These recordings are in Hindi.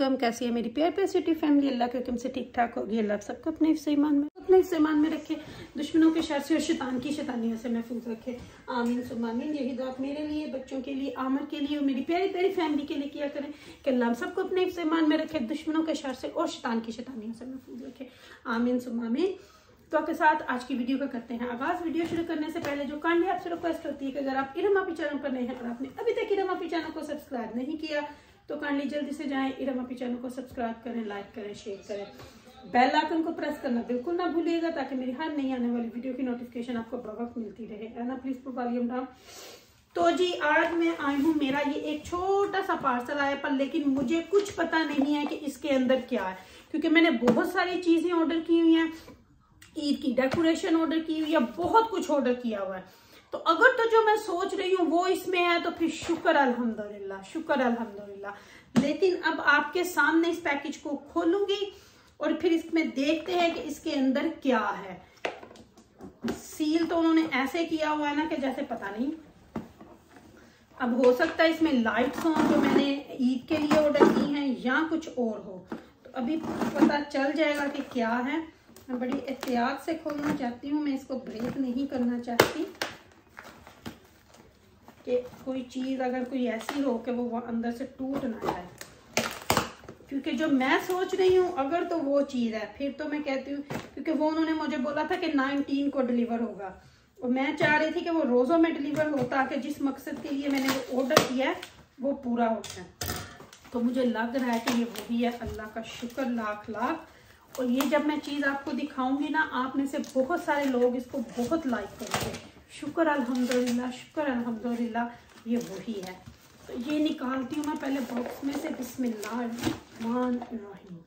वालेकुम कैसी है मेरी प्यार प्यार सिटी फैमिली? अल्लाह के से ठीक ठाक होगी। अल्लाह सबको अपने ईमान में, अपने ईमान में रखे। दुश्मनों के शर से और शैतान की शैतानियों से महफूज रखे। आमीन सुमामीन यही दुआ मेरे लिए, बच्चों के लिए, आमर के लिए और मेरी प्यारी प्यारी फैमिली के लिए किया करें। कि अल्लाह सबको अपने ईमान में रखे, दुश्मनों के शर से और शैतान की शैतानियों से महफूज रखे। आमीन सुमामीन तो आपके साथ आज की वीडियो का करते हैं। आगाज़ वीडियो शुरू करने से पहले जो कांडी आपसे रिक्वेस्ट होती है कि अगर आप इरम चैनल पर नए हैं और आपने अभी तक इरम चैनल को सब्सक्राइब नहीं किया तो काइंडली जल्दी से जाएँ। इरम अपी चैनल को सब्सक्राइब करें लाइक करें शेयर करें। बेल आइकन को प्रेस करना बिल्कुल ना भूलिएगा, ताकि मेरी हर नई आने वाली वीडियो की नोटिफिकेशन आपको वक्त मिलती रहे। है ना प्लीज़ वॉल्यूम डाउन तो जी, आज मैं आई हूँ, मेरा ये एक छोटा सा पार्सल आया, पर लेकिन मुझे कुछ पता नहीं है कि इसके अंदर क्या है। क्योंकि मैंने बहुत सारी चीज़ें ऑर्डर की हुई हैं। ईद की डेकोरेशन ऑर्डर की हुई है, बहुत कुछ ऑर्डर किया हुआ है। तो अगर तो जो मैं सोच रही हूँ, वो इसमें है तो फिर शुक्र अल्हम्दुलिल्लाह शुक्र अल्हम्दुलिल्लाह। लेकिन अब आपके सामने इस पैकेज को खोलूँगी और फिर इसमें देखते हैं कि इसके अंदर क्या है। सील तो उन्होंने ऐसे किया हुआ है ना कि जैसे पता नहीं। अब हो सकता है इसमें लाइट्स हो जो मैंने ईद के लिए ऑर्डर की हैं, या कुछ और हो। तो अभी पता चल जाएगा कि क्या है। मैं बड़ी एहतियात से खोलना चाहती हूँ, मैं इसको ब्रेक नहीं करना चाहती। कि कोई चीज़ अगर कोई ऐसी हो कि वो अंदर से टूट ना जाए। क्योंकि जो मैं सोच रही हूँ, अगर तो वो चीज़ है। फिर तो मैं कहती हूँ, क्योंकि वो उन्होंने मुझे बोला था कि नाइनटीन को डिलीवर होगा। और मैं चाह रही थी कि वो रोज़ों में डिलीवर हो ताकि जिस मकसद के लिए मैंने वो ऑर्डर किया है, वो पूरा हो जाए। तो मुझे लग रहा है कि ये वो भी है। अल्लाह का शुक्र, लाख लाख। और ये जब मैं चीज़ आपको दिखाऊँगी ना, आप में से बहुत सारे लोग इसको बहुत लाइक करेंगे शुक्र अल्हम्दुलिल्लाह शुक्र अल्हम्दुलिल्लाह, ये वही है। तो ये निकालती हूँ मैं पहले बॉक्स में से बिस्मिल्लाह रहीम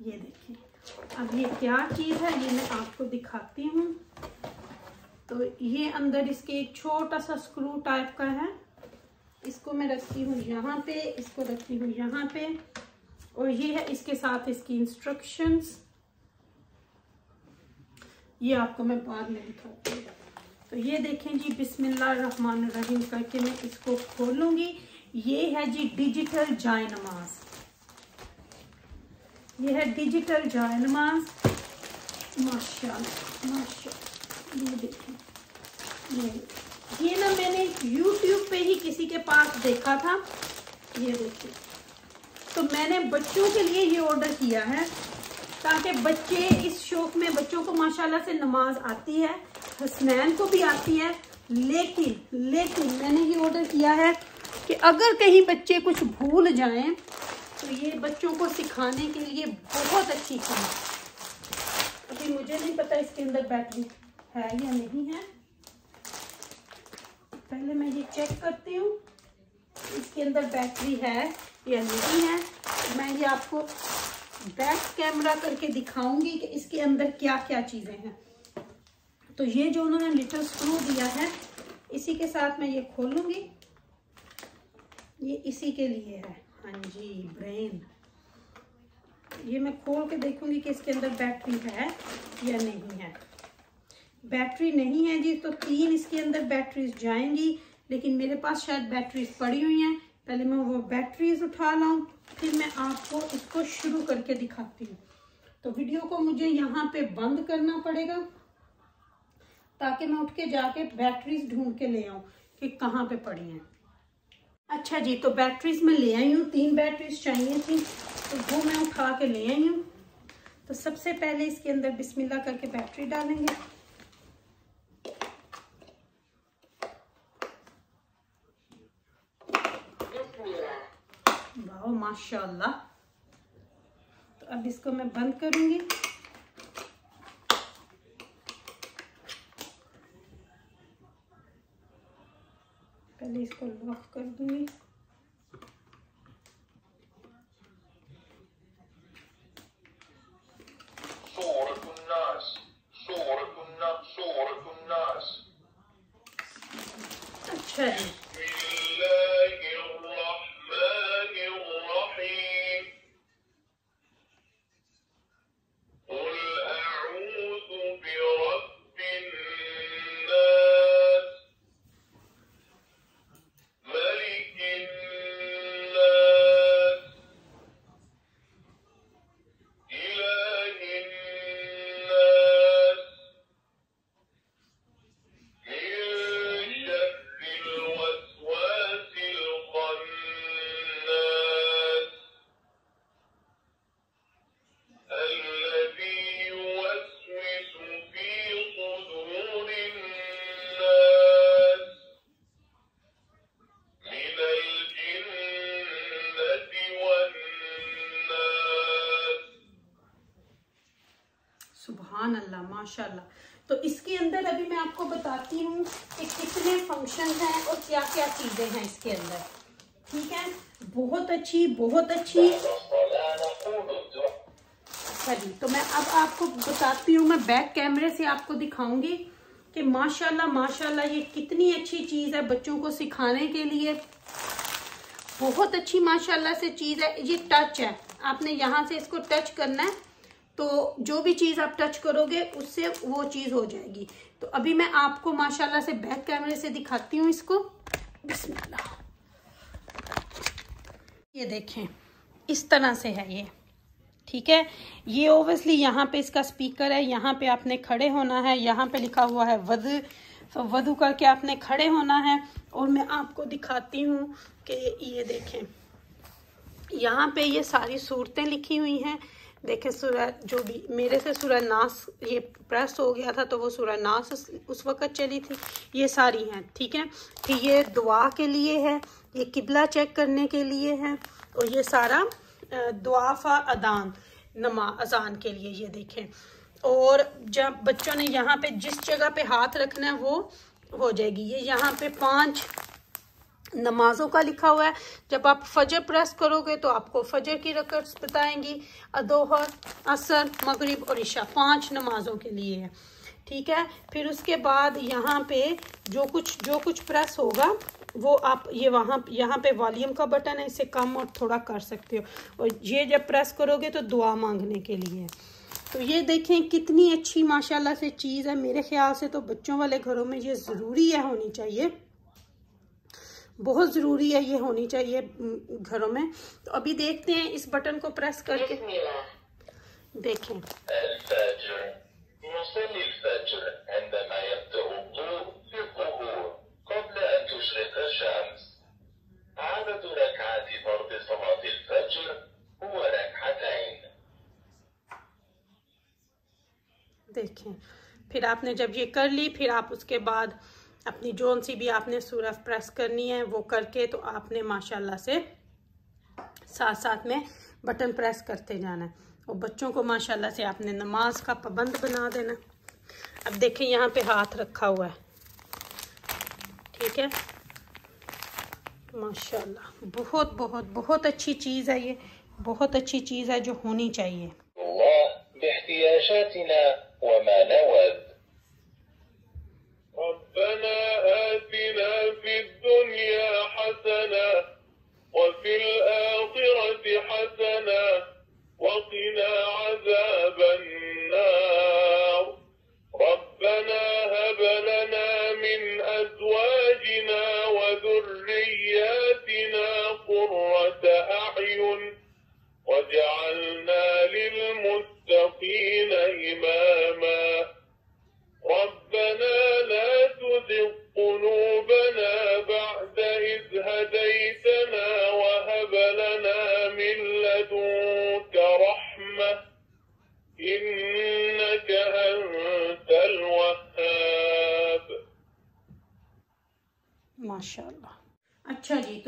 ये देखिए, अब ये क्या चीज़ है, ये मैं आपको दिखाती हूँ। तो ये अंदर इसके एक छोटा सा स्क्रू टाइप का है। इसको मैं रखती हूँ यहाँ पे, इसको रखती हूँ यहाँ पे। और ये है इसके साथ इसकी इंस्ट्रक्शंस ये आपको मैं बाद में दिखाती हूँ। तो ये देखें जी बिस्मिल्लाह रहमान रहीम करके मैं इसको खोलूँगी। ये है जी, डिजिटल जाय नमाज़। ये है डिजिटल जाय नमाज़। माशा ये देखें। ये ये ना मैंने YouTube पे ही किसी के पास देखा था। ये देखिए तो मैंने बच्चों के लिए ये ऑर्डर किया है, ताकि बच्चे इस शौक में, बच्चों को माशाल्लाह से नमाज़ आती है। हसनैन को भी आती है, लेकिन लेकिन मैंने ये ऑर्डर किया है कि अगर कहीं बच्चे कुछ भूल जाएँ तो ये बच्चों को सिखाने के लिए बहुत अच्छी चीज़ अभी मुझे नहीं पता इसके अंदर बैटरी है या नहीं है। पहले मैं ये चेक करती हूँ, इसके अंदर बैटरी है या नहीं है। मैं ये आपको बैक कैमरा करके दिखाऊँगी कि इसके अंदर क्या क्या चीज़ें हैं। तो ये जो उन्होंने लिटल स्क्रू दिया है, इसी के साथ मैं ये खोलूँगी ये इसी के लिए है। हाँ जी ब्रेन ये मैं खोल के देखूँगी कि इसके अंदर बैटरी है या नहीं है। बैटरी नहीं है जी तो तीन इसके अंदर बैटरीज जाएँगी, लेकिन मेरे पास शायद बैटरीज पड़ी हुई हैं। पहले मैं वो बैटरीज उठा लाऊं, फिर मैं आपको इसको शुरू करके दिखाती हूँ। तो वीडियो को मुझे यहाँ पे बंद करना पड़ेगा। ताकि मैं उठ के जाके बैटरीज ढूंढ के ले आऊँ कि कहाँ पे पड़ी हैं। अच्छा जी तो बैटरीज में ले आई हूँ, तीन बैटरीज चाहिए थी तो वो मैं उठा के ले आई हूँ। तो सबसे पहले इसके अंदर बिस्मिल्लाह करके बैटरी डालेंगे। माशाल्लाह। तो अब इसको मैं बंद करूँगी। पहले इसको लॉक कर दूँगी। माशाल्लाह। तो इसके अंदर अभी मैं आपको बताती हूँ कि कितने फ़ंक्शन हैं और क्या क्या चीज़ें हैं इसके अंदर। ठीक है? बहुत अच्छी बहुत अच्छी। चलिए तो मैं अब आपको बताती हूँ, मैं बैक कैमरे से आपको दिखाऊँगी कि माशाल्लाह माशाल्लाह ये कितनी अच्छी चीज़ है बच्चों को सिखाने के लिए। बहुत अच्छी माशाल्लाह से चीज़ है, ये टच है। आपने यहाँ से इसको टच करना है। तो जो भी चीज़ आप टच करोगे, उससे वो चीज़ हो जाएगी। तो अभी मैं आपको माशाल्लाह से बैक कैमरे से दिखाती हूँ इसको। बिस्मिल्लाह। ये देखें, इस तरह से है ये। ठीक है? ये ओबियसली यहाँ पे इसका स्पीकर है, यहाँ पे आपने खड़े होना है, यहाँ पे लिखा हुआ है वध। तो वधु करके आपने खड़े होना है, और मैं आपको दिखाती हूँ कि ये देखें। यहाँ पे ये सारी सूरतें लिखी हुई हैं। देखें सूरह, जो भी, मेरे से सूरह नास, ये प्रेस हो गया था तो वो सूरह नास उस वक़्त चली थी। ये सारी हैं, ठीक है? फिर ये दुआ के लिए है, ये किबला चेक करने के लिए है, और ये सारा दुआफा अदान, नमा, अजान के लिए ये देखें। और जब बच्चों ने यहाँ पे जिस जगह पे हाथ रखना है वो हो जाएगी। ये यहाँ पे पाँच नमाजों का लिखा हुआ है। जब आप फजर प्रेस करोगे तो आपको फजर की रकत बताएँगी, अदोहर, असर, मगरिब और ईशा पाँच नमाजों के लिए है। ठीक है? फिर उसके बाद यहाँ पे जो कुछ जो कुछ प्रेस होगा, वो आप ये वहाँ, यहाँ पे वॉल्यूम का बटन है, इसे कम और थोड़ा कर सकते हो। और ये जब प्रेस करोगे तो दुआ मांगने के लिए। तो ये देखें कितनी अच्छी, माशाल्लाह से चीज़ है। मेरे ख्याल से तो बच्चों वाले घरों में ये ज़रूरी है होनी चाहिए। बहुत ज़रूरी है ये होनी चाहिए घरों में। तो अभी देखते हैं इस बटन को प्रेस करके। देखें। देखें। फिर आपने जब ये कर ली फिर आप उसके बाद अपनी जोन सी भी आपने सूरज प्रेस करनी है वो करके तो आपने माशाल्लाह से साथ साथ में बटन प्रेस करते जाना है। और बच्चों को माशाल्लाह से आपने नमाज़ का पाबंद बना देना। अब देखें यहाँ पे हाथ रखा हुआ है। ठीक है? माशाल्लाह। बहुत बहुत बहुत अच्छी चीज़ है ये। बहुत अच्छी चीज़ है जो होनी चाहिए।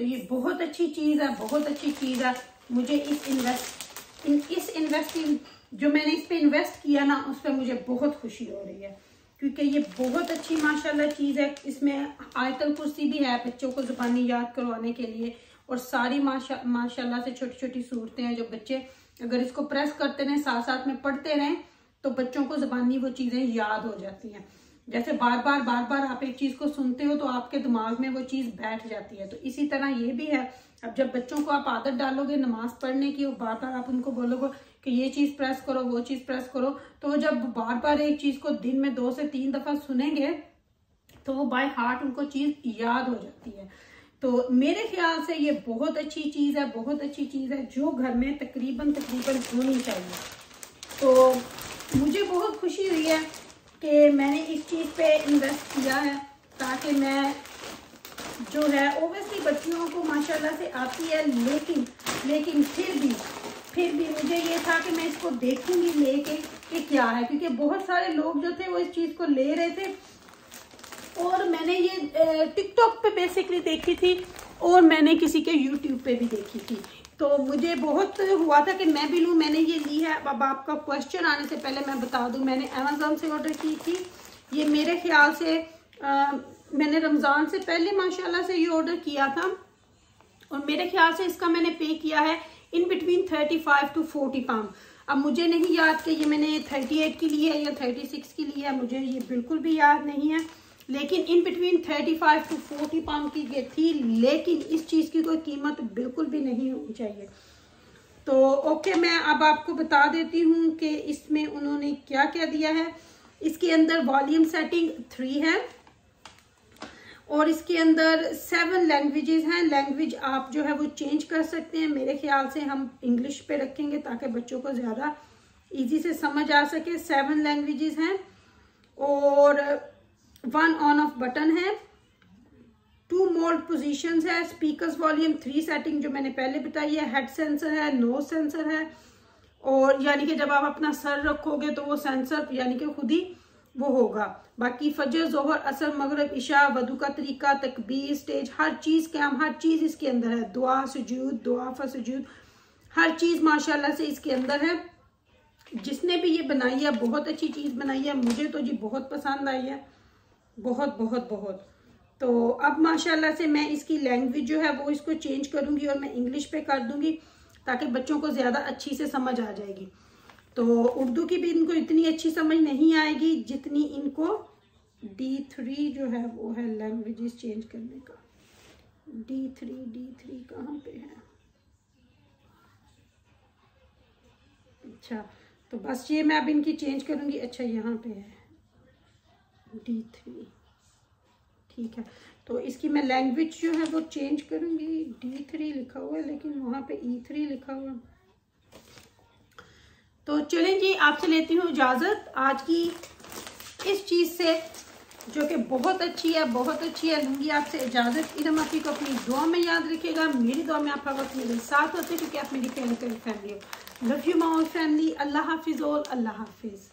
तो ये बहुत अच्छी चीज़ है बहुत अच्छी चीज़ है। मुझे इस इन्वेस्ट इन, इस इन्वेस्टिंग जो मैंने इस पे इन्वेस्ट किया ना उस पर मुझे बहुत खुशी हो रही है। क्योंकि ये बहुत अच्छी माशाल्लाह चीज़ है। इसमें आयतल कुर्सी भी है बच्चों को ज़ुबानी याद करवाने के लिए। और सारी माशा माशाल्लाह से छोटी छोटी सूरतें हैं जो बच्चे अगर इसको प्रेस करते रहें साथ साथ में पढ़ते रहें तो बच्चों को ज़बानी वो चीज़ें याद हो जाती हैं। जैसे बार बार बार बार आप एक चीज़ को सुनते हो तो आपके दिमाग में वो चीज़ बैठ जाती है। तो इसी तरह ये भी है, अब जब बच्चों को आप आदत डालोगे नमाज़ पढ़ने की और बार बार आप उनको बोलोगे कि ये चीज़ प्रेस करो, वो चीज़ प्रेस करो तो जब बार बार एक चीज़ को दिन में दो से तीन दफ़ा सुनेंगे तो वो बाय हार्ट उनको चीज़ याद हो जाती है। तो मेरे ख्याल से ये बहुत अच्छी चीज़ है, बहुत अच्छी चीज़ है जो घर में तकरीबन तकरीबन होनी चाहिए। तो मुझे बहुत खुशी हुई है कि मैंने इस चीज़ पे इन्वेस्ट किया है ताकि मैं जो है ओबियसली बच्चियों को माशाल्लाह से आती है, लेकिन लेकिन फिर भी फिर भी मुझे ये था कि मैं इसको देखूँगी लेके कि क्या है, क्योंकि बहुत सारे लोग जो थे वो इस चीज़ को ले रहे थे। और मैंने ये टिकटॉक पे बेसिकली देखी थी और मैंने किसी के यूट्यूब पे भी देखी थी। तो मुझे बहुत हुआ था कि मैं भी लूँ मैंने ये ली है। अब आपका क्वेश्चन आने से पहले मैं बता दूँ मैंने अमेज़ोन से ऑर्डर की थी। ये मेरे ख्याल से आ, मैंने रमज़ान से पहले माशाल्लाह से ये ऑर्डर किया था। और मेरे ख्याल से इसका मैंने पे किया है in between thirty five to forty pound अब मुझे नहीं याद कि ये मैंने थर्टी एट की ली है या थर्टी सिक्स की ली है मुझे ये बिल्कुल भी याद नहीं है। लेकिन in between thirty five to forty pound की ये थी, लेकिन इस चीज़ की कोई कीमत बिल्कुल भी नहीं होनी चाहिए। तो ओके मैं अब आपको बता देती हूँ कि इसमें उन्होंने क्या क्या दिया है। इसके अंदर वॉल्यूम सेटिंग थ्री है और इसके अंदर सेवन लैंग्वेजेस हैं। लैंग्वेज आप जो है वो चेंज कर सकते हैं। मेरे ख्याल से हम इंग्लिश पे रखेंगे ताकि बच्चों को ज़्यादा इजी से समझ आ सके। सेवन लैंग्वेजेस हैं और वन ऑन ऑफ़ बटन है। टू मोल्ड पोजिशन है स्पीकर वॉल्यूम थ्री सेटिंग जो मैंने पहले बताई है, हेड सेंसर है नो सेंसर है, और यानी कि जब आप अपना सर रखोगे तो वो सेंसर यानी कि खुद ही वो होगा। बाकी फजर, जोहर, असर, मगरब, इशा, वधु का तरीका, तकबीर, स्टेज, हर चीज़ कैम, हर चीज़ इसके अंदर है। दुआ, सजूद, दुआ फजूद हर चीज़ माशाल्लाह से इसके अंदर है। जिसने भी ये बनाई है, बहुत अच्छी चीज़ बनाई है, मुझे तो जी बहुत पसंद आई है। बहुत बहुत बहुत। तो अब माशाल्लाह से मैं इसकी लैंग्वेज जो है वो इसको चेंज करूँगी और मैं इंग्लिश पे कर दूँगी ताकि बच्चों को ज़्यादा अच्छी से समझ आ जाएगी। तो उर्दू की भी इनको इतनी अच्छी समझ नहीं आएगी जितनी इनको डी थ्री जो है वो है लैंग्वेजेस चेंज करने का। डी थ्री डी थ्री कहाँ पे है? अच्छा तो बस ये मैं अब इनकी चेंज करूँगी। अच्छा यहाँ पे है। डी थ्री ठीक है। तो इसकी मैं लैंग्वेज जो है वो चेंज करूँगी। डी थ्री लिखा हुआ है, लेकिन वहाँ पे ई e थ्री लिखा हुआ। तो चलें जी, आपसे लेती हूँ इजाज़त। आज की इस चीज़ से, जो कि बहुत अच्छी है, बहुत अच्छी है, लूँगी आपसे इजाज़त। ईद माफ़ी को अपनी दुआ में याद रखेगा मेरी दुआ में आप हर वक्त मेरे साथ होते क्योंकि आप मेरी प्यारी फैमिली हो। लव यू माई फैमिली अल्लाह हाफिज़ और अल्लाह हाफिज़।